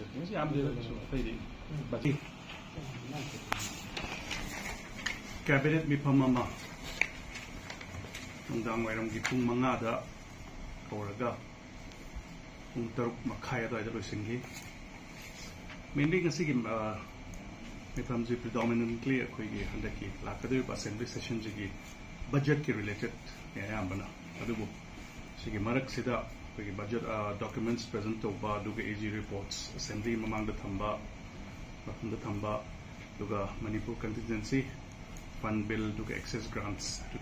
చెప్పేసి ఆమె ఇది ꯀꯦꯕꯤꯅꯦꯠ ꯃꯤꯐꯝ ꯑꯃ ꯅꯨꯡꯗꯥꯡ ꯋꯥꯏꯔꯝꯒꯤ ꯄꯨꯡ ꯃꯉꯥꯗ ꯀꯧꯔꯒ ꯄꯨꯡ ꯇꯔꯨꯛ ꯃꯈꯥꯏ ꯑꯗꯨꯋꯥꯏꯗ ꯂꯣꯏꯁꯤꯟꯈꯤ ꯃꯦꯟꯂꯤ ꯉꯁꯤꯒꯤ ꯃꯤꯐꯝꯁꯤ ꯄ꯭ꯔꯤꯗꯣꯃꯤꯅꯦꯟꯠꯂꯤ ꯑꯩꯈꯣꯏꯒꯤ ꯍꯟꯗꯛꯀꯤ ꯂꯥꯛꯀꯗꯧꯔꯤꯕ ꯑꯦꯁꯦꯝꯕ꯭ꯂꯤ ꯁꯦꯁꯟꯁꯤꯒꯤ ꯕꯖꯦꯠꯀꯤ ꯔꯤꯂꯦꯇꯦꯠ ꯑꯌꯥꯝꯕꯅ ꯑꯗꯨꯕꯨ ꯁꯤꯒꯤ ꯃꯔꯛꯁꯤꯗ ꯑꯩꯈꯣꯏꯒꯤ ꯕꯖꯦꯠ ꯗꯣꯀꯨꯃꯦꯟꯠꯁ ꯄ꯭ꯔꯖꯦꯟꯠ ꯇꯧꯕ ꯑꯗꯨꯒ ꯑꯦ ꯖꯤ ꯔꯤꯄꯣꯔꯠꯁ ꯑꯁꯦꯝꯕ꯭ꯂꯤ ꯃꯃꯥꯡꯗ ꯊꯝꯕ ꯃꯐꯝꯗ ꯊꯝꯕ ꯑꯗꯨꯒ ꯃꯅꯤꯄꯨꯔ ꯀꯟꯇꯤꯖꯦꯟꯁꯤ ꯐꯟ ꯕꯤꯜ ꯑꯗꯨꯒ ꯑꯦꯛꯁꯦꯁ ꯒ꯭ꯔꯥꯟꯠꯁ ꯇꯨ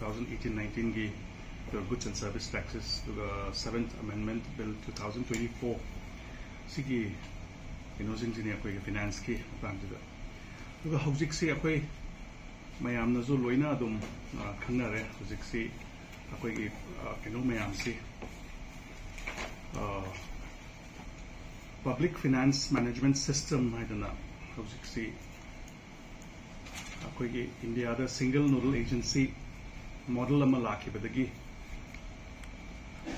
ꯊꯥꯎꯖꯟ ꯑꯩꯠꯇꯤꯟ ꯅꯥꯏꯟꯇꯤꯟꯒꯤ ꯒꯨꯗꯁ ꯑꯦꯟ ꯁꯔꯚꯤꯁ ꯇꯦꯛꯁꯦꯁ ꯑꯗꯨꯒ seven ꯑꯃꯦꯟꯃꯦꯟꯠ bill two thousand twenty four ꯁꯤꯒꯤ ꯀꯩꯅꯣꯁꯤꯡꯁꯤꯅꯤ ꯑꯩꯈꯣꯏꯒꯤ ꯐꯤꯅꯥꯟꯁꯀꯤ ꯃꯇꯥꯡꯁꯤꯗ ꯑꯗꯨꯒ ꯍꯧꯖꯤꯛꯁꯤ ꯑꯩꯈꯣꯏ ꯃꯌꯥꯝꯅꯁꯨ ꯂꯣꯏꯅ ꯑꯗꯨꯝ ꯈꯪꯅꯔꯦ ꯍꯧꯖꯤꯛꯁꯤ ꯑꯩꯈꯣꯏꯒꯤ ꯀꯩꯅꯣ ꯃꯌꯥꯝꯁꯤ ꯄꯕ꯭ꯂꯤꯛ ꯐꯤꯅꯥꯟꯁ ꯃꯦꯅꯦꯖꯃꯦꯟꯠ ꯁꯤꯁꯇꯝ ꯍꯥꯏꯗꯅ ꯍꯧꯖꯤꯛꯁꯤ ꯑꯩꯈꯣꯏꯒꯤ ꯏꯟꯗꯤꯌꯥꯗ ꯁꯤꯡꯒꯜ ꯅꯣꯗꯜ ꯑꯦꯖꯦꯟꯁꯤ ꯃꯣꯗꯦꯜ ꯑꯃ ꯂꯥꯛꯈꯤꯕꯗꯒꯤ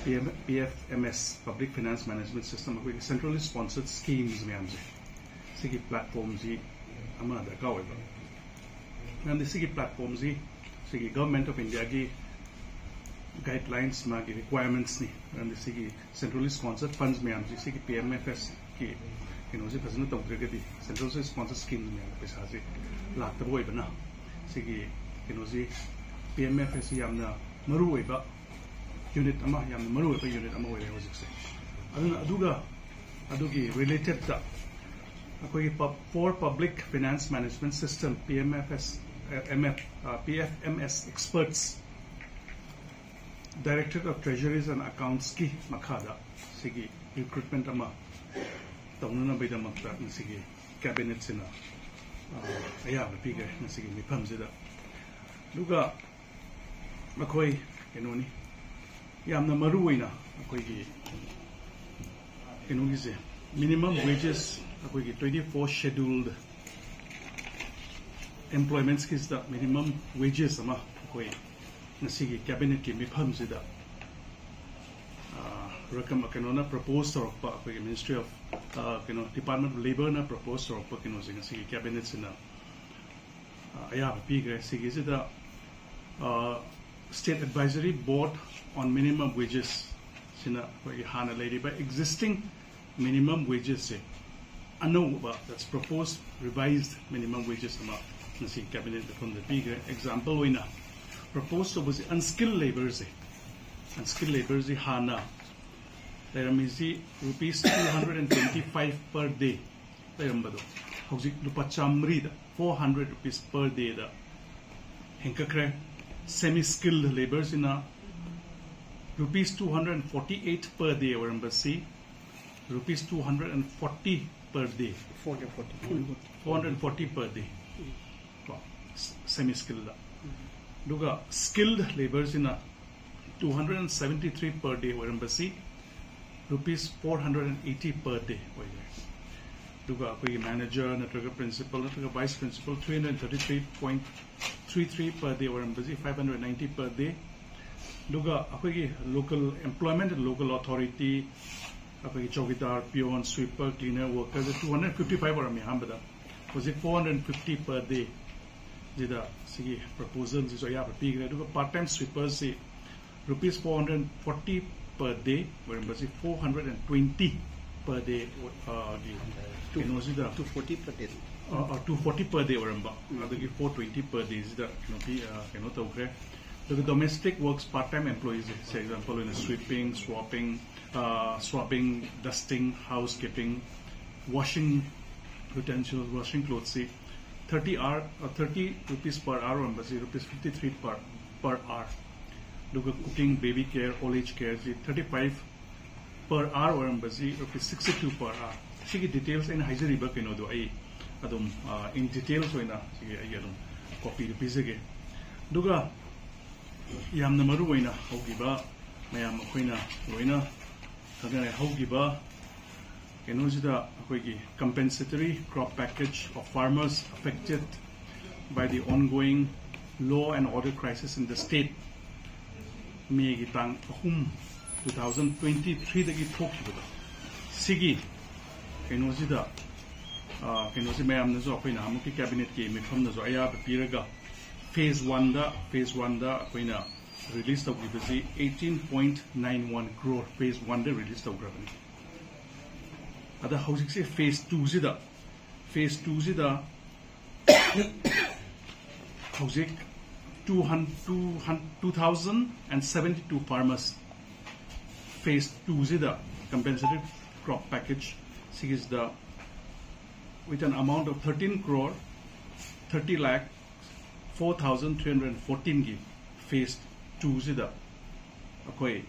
ꯄꯤ F M S public finance management system ꯑꯩꯈꯣꯏꯒꯤ ꯁꯦꯟꯇ꯭ꯔꯦꯜꯂꯤ ꯁ꯭ꯄꯣꯟꯁꯔꯠ ꯁ꯭ꯀꯤꯝꯁ ꯃꯌꯥꯝꯁꯦ ꯁꯤꯒꯤ ꯄ꯭ꯂꯦꯠꯐꯣꯝꯁꯤ ꯑꯃ ꯗꯔꯀꯥꯔ ꯑꯣꯏꯕ ꯃꯔꯝꯗꯤ ꯁꯤꯒꯤ ꯄ꯭ꯂꯦꯠꯐꯣꯝꯁꯤ ꯁꯤꯒꯤ ꯒꯚꯔꯟꯃꯦꯟꯠ ꯑꯣꯐ ꯏꯟꯗꯤꯌꯥꯒꯤ ꯒꯥꯏꯗꯂꯥꯏꯟꯁ ꯃꯥꯒꯤ ꯔꯤꯀ꯭ꯋꯥꯏꯔꯃꯦꯟꯠꯁꯅꯤ ꯃꯔꯝꯗꯤ ꯁꯤꯒꯤ ꯁꯦꯟꯇ꯭ꯔꯦꯜꯂꯤ ꯁ꯭ꯄꯣꯟꯁꯔꯠ ꯐꯟꯁ ꯃꯌꯥꯝꯁꯤ ꯁꯤꯒꯤ ꯄꯤ ꯑꯦꯝ ꯑꯦꯐ ꯑꯦꯁꯀꯤ ꯀꯩꯅꯣꯁꯤ ꯐꯖꯅ ꯇꯧꯗ꯭ꯔꯒꯗꯤ ꯁꯦꯟꯇ꯭ꯔꯦꯜ ꯁ꯭ꯄꯣꯟꯁꯔ ꯁ꯭ꯀꯤꯝ ꯃꯌꯥꯝ ꯄꯩꯁꯥꯁꯤ ꯂꯥꯛꯇꯕ ꯑꯣꯏꯕꯅ ꯁꯤꯒꯤ ꯀꯩꯅꯣꯁꯤ ꯄꯤ ꯑꯦꯝ ꯑꯦꯐ ꯑꯦꯁꯁꯤ ꯌꯥꯝꯅ ꯃꯔꯨ ꯑꯣꯏꯕ ꯌꯨꯅꯤꯠ ꯑꯃ ꯌꯥꯝꯅ ꯃꯔꯨ ꯑꯣꯏꯕ ꯌꯨꯅꯤꯠ ꯑꯃ ꯑꯣꯏꯔꯦ ꯍꯧꯖꯤꯛꯁꯦ ꯑꯗꯨꯅ ꯑꯗꯨꯒ ꯑꯗꯨꯒꯤ ꯔꯤꯂꯦꯇꯦꯠꯇ ꯑꯩꯈꯣꯏꯒꯤ for public finance management system P M F S M F P F M S experts director of treasuries and accounts ki makhada sigi recruitment ama tamnuna bida makta sigi cabinet sina aya bpiga sigi mipam jida luga makoi enoni yamna maru ina koi gi enoni se minimum wages koi gi 24 scheduled employment ki the minimum wages ama koi nasi ki cabinet ki mifam sida rakam kano na propose tor pa koi ministry of kano department of labor na propose tor pa kano singa si cabinet sina aya pi ga si gi sida state advisory board on minimum wages sina koi hana lady by existing minimum wages se anova that's proposed revised minimum wages amount ꯉꯁꯤ cabinet ꯃꯐꯝꯗ ꯄꯤꯈ꯭ꯔꯦ example ꯑꯣꯏꯅ propose ꯇꯧꯕꯁꯤ ꯑꯟꯁꯀꯤꯜ ꯂꯦꯕꯔꯁꯦ ꯑꯟꯁꯀꯤꯜ ꯂꯦꯕꯔꯁꯤ ꯍꯥꯟꯅ ꯂꯩꯔꯝꯃꯤꯁꯤ rupees two hundred and twenty five per day ꯂꯩꯔꯝꯕꯗꯣ ꯍꯧꯖꯤꯛ ꯂꯨꯄꯥ ꯆꯥꯝꯃꯔꯤꯗ ꯐꯣꯔ ꯍꯟꯗ꯭ꯔꯦꯗ ꯔꯨꯄꯤꯁ ꯄꯔ ꯗꯦꯗ ꯍꯦꯟꯀꯠꯈ꯭ꯔꯦ semi skill ꯂꯦꯕꯔꯁꯤꯅ rupees two hundred and forty eight per day ꯑꯣꯏꯔꯝꯕꯁꯤ rupees two hundred and forty per day four hundred and forty per day semi skilled duga skilled labors in a 273 per day or rupees 480 per day duga koi manager natraga principal natraga vice principal 333.33 per day or embassy 590 per day duga akoi local employment local authority akoi chowkidar peon sweeper cleaner workers 255 or ami hambada was it 450 per day ꯖꯤꯗ ꯁꯤꯒꯤ ꯄ꯭ꯔꯄꯣꯖꯜꯁꯤꯁꯨ ꯑꯌꯥꯕ ꯄꯤꯈ꯭ꯔꯦ ꯑꯗꯨꯒ part time ꯁ꯭ꯋꯤꯄꯔꯁꯤ rupees four hundred forty per day ꯑꯣꯏꯔꯝꯕꯁꯤ four hundred and twenty per day ꯒꯤ ꯀꯩꯅꯣꯁꯤꯗ two forty per day two forty per day ꯑꯣꯏꯔꯝꯕ ꯑꯗꯒꯤ four twenty per ꯗꯦꯁꯤꯗ ꯀꯩꯅꯣ ꯄꯤ ꯀꯩꯅꯣ ꯇꯧꯈ꯭ꯔꯦ ꯑꯗꯨꯒ ꯗꯣꯃꯦꯁꯇꯤꯛ ꯋꯔꯛꯁ ꯄꯥꯔꯠ ꯇꯥꯏꯝ ꯑꯦꯝꯄ꯭ꯂꯣꯌꯤꯁꯦ ꯁꯦ ꯑꯦꯛꯖꯥꯝꯄꯜ ꯑꯣꯏꯅ sweeping swapping swapping, dusting, housekeeping, 30 or 30 rupees per hour और बस रुपीस 53 पर पर आर लोग cooking baby care old age care जी 35 पर आर और बस रुपीस 62 पर आर शिक्षित डिटेल्स इन हाइजरी बक इन ओदो आई अदम इन डिटेल्स होइना जी आई अदम कॉपी रुपीस गे दुगा याम नमरु होइना हो गिबा मैं याम कोइना होइना तगने हो ꯀꯩꯅꯣꯁꯤꯗ ꯑꯩꯈꯣꯏꯒꯤ compensatory crop package of farmers affected by the ongoing law and order crisis in the state ꯃꯦꯒꯤ ꯇꯥꯡ ꯑꯍꯨꯝ ꯇꯨ ꯊꯥꯎꯖꯟ ꯇ꯭ꯋꯦꯟꯇꯤ ꯊ꯭ꯔꯤꯗꯒꯤ ꯊꯣꯛꯈꯤꯕꯗꯣ ꯁꯤꯒꯤ ꯀꯩꯅꯣꯁꯤꯗ ꯀꯩꯅꯣꯁꯤ ꯃꯌꯥꯝꯅꯁꯨ ꯑꯩꯈꯣꯏꯅ ꯑꯃꯨꯛꯀꯤ ꯀꯦꯕꯤꯅꯦꯠꯀꯤ ꯃꯤꯐꯝꯅꯁꯨ ꯑꯌꯥꯕ ꯄꯤꯔꯒ ꯐꯦꯖ ꯋꯥꯟꯗ ꯐꯦꯖ ꯋꯥꯟꯗ ꯑꯩꯈꯣꯏꯅ release ꯇꯧꯈꯤꯕꯁꯤ eighteen point nine one crore phase ꯋꯥꯟꯗ release ꯇꯧꯈ꯭ꯔꯕꯅꯤ ada housing phase two si phase two si dah, housing two thousand and seventy two farmers, phase two si dah, compensated crop package, si is the with an amount of thirteen crore, thirty lakh, four thousand three hundred fourteen ki, phase two si okay,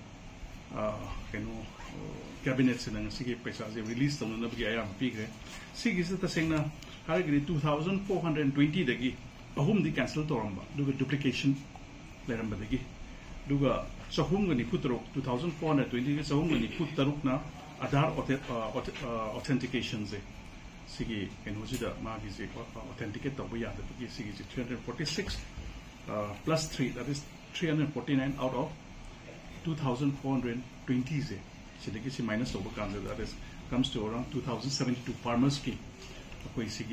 uh, ah, kenal. Cabinet sina sige paisa je release tamna na bi ayam pi gre sige sita sengna harigri 2420 dagi ahum di cancel toramba duga duplication leramba dagi duga sahum ga ni putrok 2420 ga sahum ga ni putaruk na Aadhaar authentication से सिगी कनोजिदा मागी से authenticate तब याद है सिगी 346 plus 3 that is 349 out of 2420 से चले कि माइनस हो comes to around two thousand seventy two farmers की अखोसी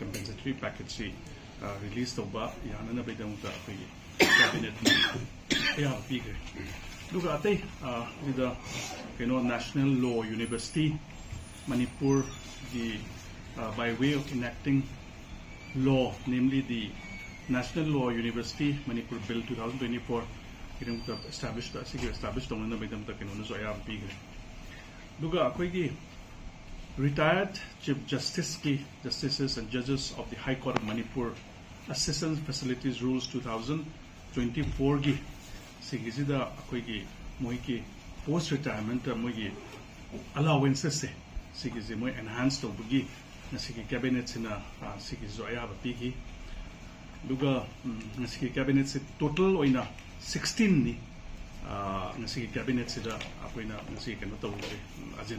कंपेंसेटरी पैकेज से रिलीज़ तब यादगी कैबिनेट अत कहो national law university Manipur by way of enacting law namely the national law university Manipur bill two thousand twenty four किरम तब established असिगे established तोमन न बेदम तक किनो जो आयाम पी गए दुगा अकोई की retired chief justice की justices and judges of the High Court of Manipur, assistance facilities rules 2024 की पोस्ट रिटायरमेंट से सिगिजि मोइ एनहांस तौबगी नसिगी कैबिनेट जो अयाबा पिगी कैबिनेट से टोटल ओइना 16 नि नसिगी कैबिनेट सिदा अखोइना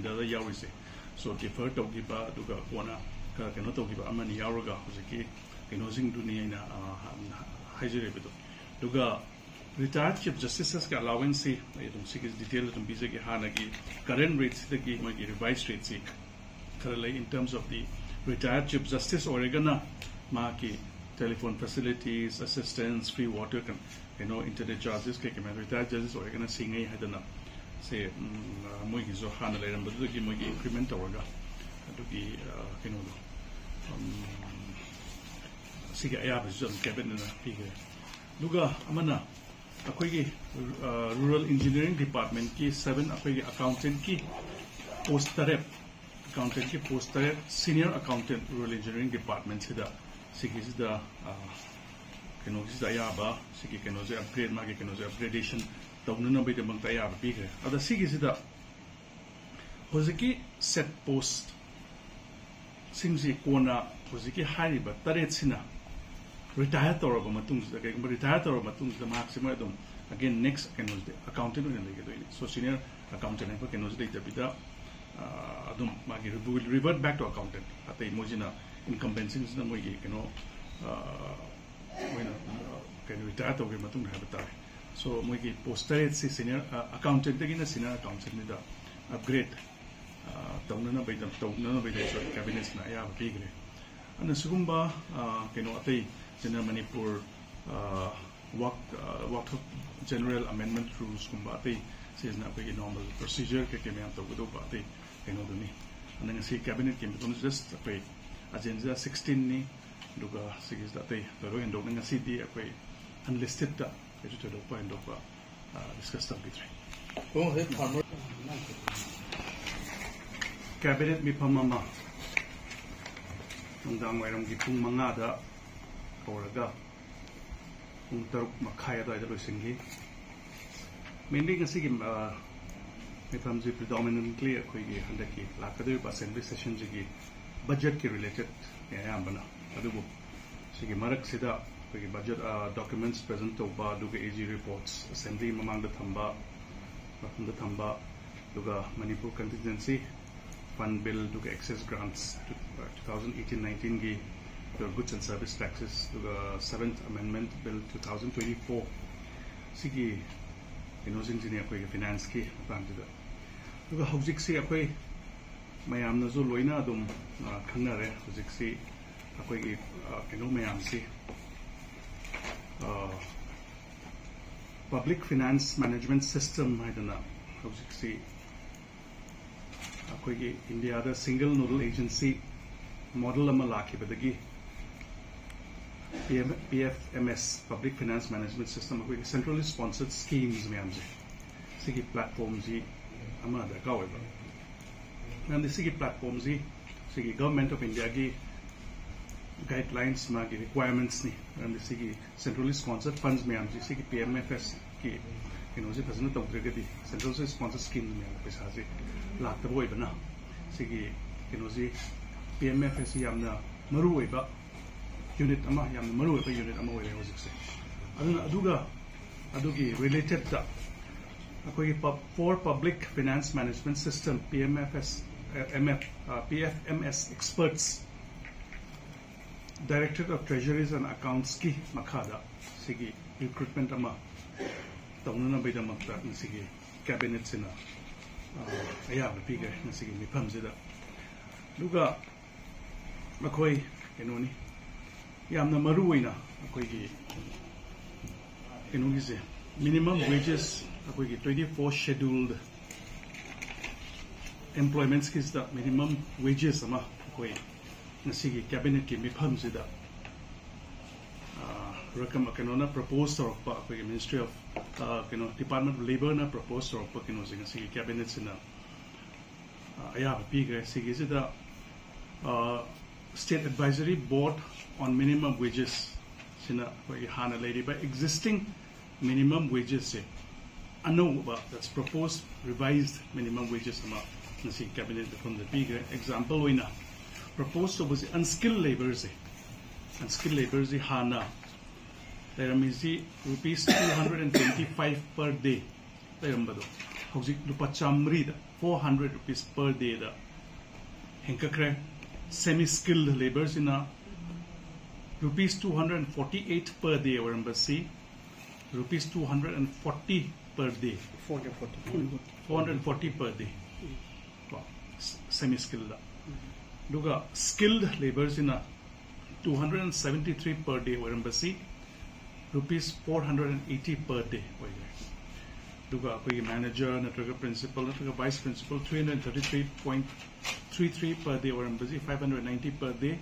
दा याविसे सो डिफर तौगिबा दुगा कोना का कनो तौगिबा अमनि यावरगा हुजिकी कनो दुनी आइना हाइजरेबेदो दुगा retired chief justices ka allowance si dum si detail dum bise ki hana ki current rates the ki ma ki revised rates si khara in terms of the retired ki telephone facilities assistance free water kan you know internet charges kaya ke ma retired judges oregana singai hadana se mo ki zo hana le ram ki mo ki increment to ki you know sige ayab zon cabinet na pige luga amana अखोगी rural engineering department की seven अखोगी accountant की post तरह accountant की post तरह senior accountant rural engineering department सिदा सिगिसिदा कनोसिदा अपग्रेडेशन सेट पोस्ट कोना होजिकी हारिबा तरेत सिना retire तौरब मतुंगसिदा कैगुम retire तौरब मतुंगसिदा मार्क्सिम अदुम again, next कनोसदे accountant ओइन लेगे दोइनि so, senior accountant है will revert back to accountant. अतै मोजिना incumbents सिना मोगी कनो ओइन कनो retire तौगे मतुंग है बताए so मोगी poster से senior accountant तगिना senior accountant Nida upgrade तौनना बैदम तौनना बैदम so cabinet ना या बिग्रे अन सुगुम्बा कनो अतै जना Manipur work uh, work general amendment rules kumba ate sisna pe normal procedure ke ke me to gudo ba ate keno duni anang si cabinet ke meton just pe agenda 16 ni duga sigis da tei doro endok nga city akwai unlisted da etu to dopa endok ba ah, discuss tam bitre ko he farmer oh, eh, cabinet mi pamama nungdang wairam gi pung manga da koraga pung taruk makhaya da da loisingi mainly nga sigim ah, mi pamji predominantly akwai gi handaki lakadu assembly session ji ಬಜೆಟ್ಗೆ related ಅಯಂಬನ ಅದು ಸಿಗಿ ಮರಕ್ ಸಿದ ꯑꯩꯈꯣꯏꯒꯤ budget documents present ꯇꯧꯕ ꯑꯗꯨꯒ A G reports assembly ꯃꯃꯥꯡꯗ ꯊꯝꯕ ꯃꯐꯝꯗ ꯊꯝꯕ ꯑꯗꯨꯒ ꯃꯅꯤꯄꯨꯔ ꯀꯟꯇꯤꯟꯖꯦꯟꯁꯤ ꯐꯟ ꯕꯤꯜ ꯑꯗꯨꯒ excess grants two thousand eighteen ꯅꯥꯏꯟꯇꯤꯟꯒꯤ ꯑꯗꯨꯒ ꯒꯨꯗꯁ ꯑꯦꯟ ꯁꯔꯚꯤꯁ ꯇꯦꯛꯁꯦꯁ ꯑꯗꯨꯒ seven ꯑꯦꯃꯦꯟꯃꯦꯟ bill two thousand twenty four ꯁꯤꯒꯤ ꯀꯩꯅꯣꯁꯤꯡꯁꯤꯅꯤ ꯑꯩꯈꯣꯏꯒꯤ ꯐꯤꯅꯥꯟꯁꯀꯤ ꯃꯇꯥꯡꯁꯤꯗ ꯑꯗꯨꯒ ꯍꯧꯖꯤꯛꯁꯤ ꯑꯩꯈꯣꯏ ꯃꯌꯥꯝꯅꯁꯨ ꯂꯣꯏꯅ ꯑꯗꯨꯝ ꯈꯪꯅꯔꯦ ꯍꯧꯖꯤꯛꯁꯤ ꯑꯩꯈꯣꯏꯒꯤ ꯀꯩꯅꯣ ꯃꯌꯥꯝꯁꯤ ꯄꯕ꯭ꯂꯤꯛ ꯐꯤꯅꯥꯟꯁ ꯃꯦꯅꯦꯖꯃꯦꯟ ꯁꯤꯁꯇꯝ ꯍꯥꯏꯗꯅ ꯍꯧꯖꯤꯛꯁꯤ ꯑꯩꯈꯣꯏꯒꯤ ꯏꯟꯗꯤꯌꯥꯗ ꯁꯤꯡꯒꯜ ꯅꯣꯗꯜ ꯑꯦꯖꯦꯟꯁꯤ ꯃꯣꯗꯦꯜ ꯑꯃ ꯂꯥꯛꯈꯤꯕꯗꯒꯤ ꯄꯤ F M S public finance management system ꯑꯩꯈꯣꯏꯒꯤ ꯁꯦꯟꯇ꯭ꯔꯦꯜꯂꯤ ꯁ꯭ꯄꯣꯟꯁꯔꯠ ꯁ꯭ꯀꯤꯝꯁ ꯃꯌꯥꯝꯁꯦ ꯁꯤꯒꯤ ꯄ꯭ꯂꯦꯠꯐꯣꯝꯁꯤ ꯑꯃ ꯗꯔꯀꯥꯔ ꯑꯣꯏꯕ ꯃꯔꯝꯗꯤ ꯁꯤꯒꯤ ꯄ꯭ꯂꯦꯠꯐꯣꯝꯁꯤ ꯁꯤꯒꯤ ꯒꯚꯔꯟꯃꯦꯟꯠ ꯑꯣꯐ ꯏꯟꯗꯤꯌꯥꯒꯤ ꯒꯥꯏꯗꯂꯥꯏꯟꯁ ꯃꯥꯒꯤ ꯔꯤꯀ꯭ꯋꯥꯏꯔꯃꯦꯟꯠꯁꯅꯤ ꯃꯔꯝꯗꯤ ꯁꯤꯒꯤ ꯁꯦꯟꯇ꯭ꯔꯦꯜꯂꯤ ꯁ꯭ꯄꯣꯟꯁꯔꯠ ꯐꯟꯁ ꯃꯌꯥꯝꯁꯤ ꯁꯤꯒꯤ ꯄꯤ ꯑꯦꯝ ꯑꯦꯐ ꯑꯦꯁꯀꯤ ꯀꯩꯅꯣꯁꯤ ꯐꯖꯅ ꯇꯧꯗ꯭ꯔꯒꯗꯤ ꯁꯦꯟꯇ꯭ꯔꯦꯜ ꯁ꯭ꯄꯣꯟꯁꯔ ꯁ꯭ꯀꯤꯝ ꯃꯌꯥꯝ ꯄꯩꯁꯥꯁꯤ ꯂꯥꯛꯇꯕ ꯑꯣꯏꯕꯅ ꯁꯤꯒꯤ ꯀꯩꯅꯣꯁꯤ ꯄꯤ ꯑꯦꯝ ꯑꯦꯐ ꯑꯦꯁꯁꯤ ꯌꯥꯝꯅ ꯃꯔꯨ ꯑꯣꯏꯕ ꯌꯨꯅꯤꯠ ꯑꯃ ꯌꯥꯝꯅ ꯃꯔꯨ ꯑꯣꯏꯕ ꯌꯨꯅꯤꯠ ꯑꯃ ꯑꯣꯏꯔꯦ ꯍꯧꯖꯤꯛꯁꯦ ꯑꯗꯨꯅ ꯑꯗꯨꯒ PFMF, uh, PFMS experts, Director of Treasuries and Accounts ki makada sigi recruitment ama taununa bay damak ta sigi cabinet sina ayaw na piga na sige mi pamzida luga makoi keno ni maruwi na makoy gi keno gi minimum wages akoi gi 24 scheduled wages अखोइगी 24 scheduled employment skills da minimum wages ama koi nasi cabinet ki mifam sida rakam kano na propose or pa koi ministry of kano department of labor na propose or pa kano singa si cabinet sina aya pi ga si gi sida state advisory board existing minimum wages se anova that's proposed revised minimum wages ama ngasi cabinet from the big example oina proposed was unskilled laborers unskilled laborers hana leramizi rupees 225 per day lerambado hojik lupa chamri da 400 rupees per day da henkakre semi skilled laborers ina rupees 248 per day orambasi rupees 240 per day 440 440 per day semi skilled duga skilled laborers in a 273 per day embassy rupees 480 per day duga koi manager natraga principal natraga vice principal 333.33 per day embassy 590 per day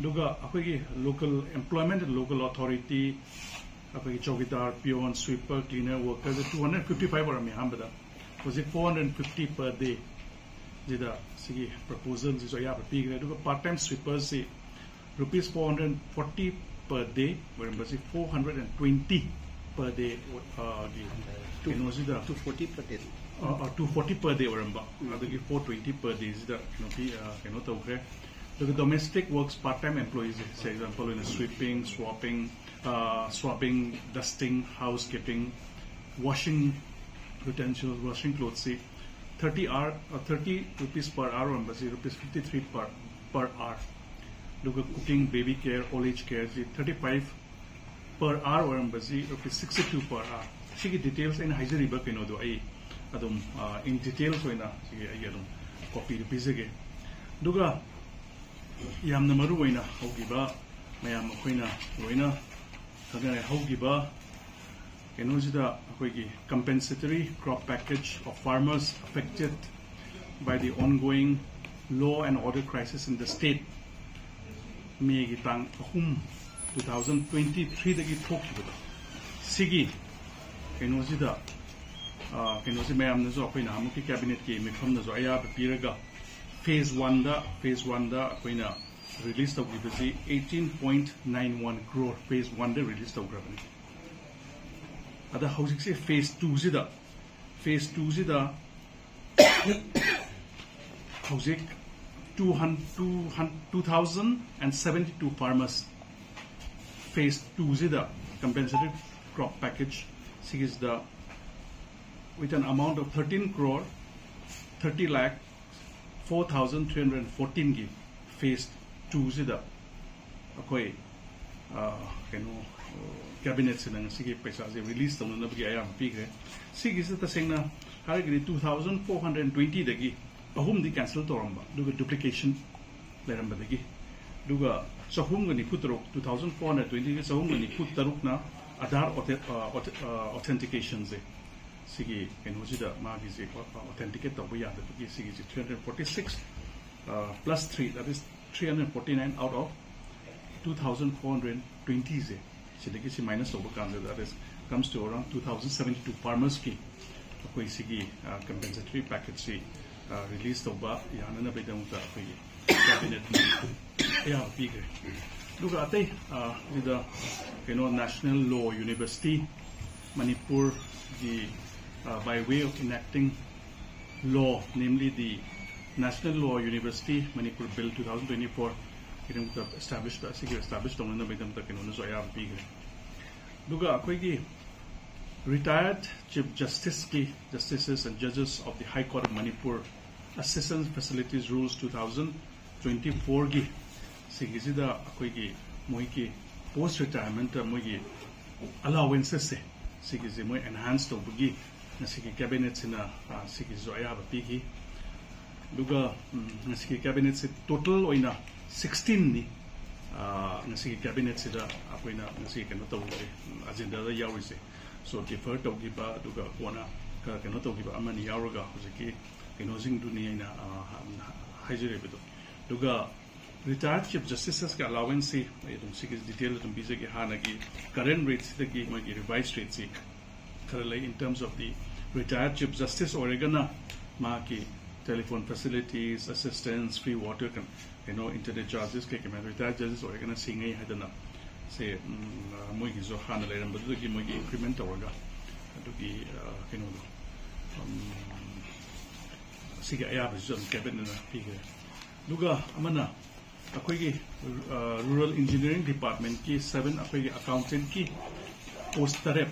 duga akoi local employment local authority akoi chowkidar peon sweeper cleaner workers 255 were mi hambada was it 450 per day proposal ni so ya apa pergi tu part time sweeper si rupees 440 per day berapa si 420 per day uh, di you know si 240 per day. Uh, uh, 240 per day berapa atau ki 420 per day si you know pergi you know domestic works part time employees eh. say example in sweeping swapping uh, swapping dusting housekeeping washing utensils washing clothes see 30 are 30 rupees per hour और बस rupees 53 per per hour लोग cooking baby care old age care जी 35 per hour और बस rupees 62 per hour she की details इन हाइजरी बक इन दो आई अदम इन डिटेल्स होइना शी आई अदम कॉपी रुपीस गे दुगा याम नमरु होइना होगी बा मैं याम कोइना होइना तगने होगी ꯀꯩꯅꯣꯁꯤꯗ ꯑꯩꯈꯣꯏꯒꯤ compensatory crop package of farmers affected by the ongoing law and order crisis in the state ꯃꯦꯒꯤ ꯇꯥꯡ ꯑꯍꯨꯝ ꯇꯨ ꯊꯥꯎꯖꯟ ꯇ꯭ꯋꯦꯟꯇꯤ ꯊ꯭ꯔꯤꯗꯒꯤ ꯊꯣꯛꯈꯤꯕꯗꯣ ꯁꯤꯒꯤ ꯀꯩꯅꯣꯁꯤꯗ ꯀꯩꯅꯣꯁꯤ ꯃꯌꯥꯝꯅꯁꯨ ꯑꯩꯈꯣꯏꯅ ꯑꯃꯨꯛꯀꯤ ꯀꯦꯕꯤꯅꯦꯠꯀꯤ ꯃꯤꯐꯝꯅꯁꯨ ꯑꯌꯥꯕ ꯄꯤꯔꯒ phase 1 da phase 1 da akoina release tawgibasi 18.91 crore phase 1 da release ada hujik si phase two zida, phase two zida, hujik two hundred two hundred two thousand and seventy two farmers phase two zida compensatory crop package, si is the with an amount of thirteen crore thirty lakh four thousand three hundred fourteen gi phase two zida, akoi, ah, kano. sige paisa je release tamna na gi ayam pi gre sige sita sengna har gi 2420 dagi ꯑꯍꯨꯝꯗꯤ cancel ꯇꯧꯔꯝꯕ ꯑꯗꯨꯒ ꯗꯨꯄ꯭ꯂꯤꯀꯦꯁꯟ ꯂꯩꯔꯝꯕꯗꯒꯤ ꯑꯗꯨꯒ ꯆꯍꯨꯝꯒ ꯅꯤꯐꯨ ꯇꯔꯨꯛ two thousand four hundred ꯇ꯭ꯋꯦꯟꯇꯤꯒ ꯆꯍꯨꯝꯒ ꯅꯤꯐꯨ ꯇꯔꯨꯛꯅ ꯑꯙꯥꯔ ꯑꯣꯊꯦꯟꯇꯤꯀꯦꯁꯟꯁꯦ ꯁꯤꯒꯤ ꯀꯩꯅꯣꯁꯤꯗ ꯃꯥꯒꯤꯁꯦ ꯑꯣꯊꯦꯟꯇꯤꯀꯦꯠ ꯇꯧꯕ ꯌꯥꯗꯕꯒꯤ ꯁꯤꯒꯤꯁꯦ three hundred forty six plus three that is three hundred forty nine out of two thousand four hundred ꯇ꯭ꯋꯦꯟꯇꯤꯁꯦ ꯁꯤꯗꯒꯤ ꯁꯤ ꯃꯥꯏꯅꯁ ꯇꯧꯕ ꯀꯥꯟꯗ date is comes to around 2072 farmers ki akoi sigi compensatory package si release toba yana na bedam ta akoi cabinet ya bigre duga atai the you know national law university manipur the uh, by way of enacting law namely the national law university manipur bill 2024 kinam ta established asigi established tong na bedam ta kinona so ya bigre duga akoi gi retired Chief Justice ki Justices and Judges of the High Court of Manipur Assistance Facilities Rules 2024 gi sigisida akoi gi moi ki post retirement moi gi allowances se sigisi moi enhanced to bugi na sigi cabinet sina sigi zo ya ba pigi cabinet से total sixteen cabinet से कहते अजेंदा यौसे सो differ तौब कौन कौजी कहना retired chief justice के allowance detail पीजे हाँ की करें रेट से मैं रिवाइज रेट से खर लई in terms of the retired chief justice telephone facilities assistance free water kan you know internet charges kaya kaya may ke kema retired judges oregana singai hadana se moi ki zo hana le ram badu ki moi increment adu ki you know siga ya ba zo cabinet na pige duga amana ki rural engineering department ki 7 akhoi ki accountant ki post tarep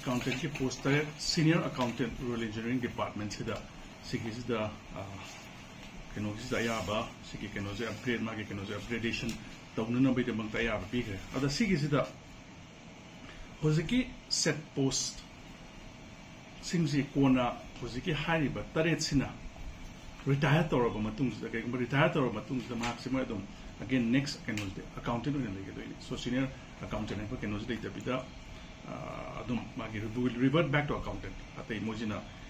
accountant ki post tarep senior accountant rural engineering department sida ba pige ada sigi sida hoziki set post singsi kona hoziki hariba taret sina retire tawraba matungsida kaigumba retire tawraba matungsida mahaksima adum again next kainosde accountant oina leigadoini so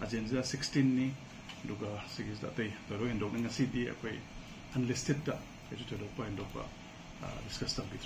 agenda 16 ni duga sigis da tay baru yang dokeng ngasih di aku unlisted dah itu terdapat yang dokeng uh, discuss tapi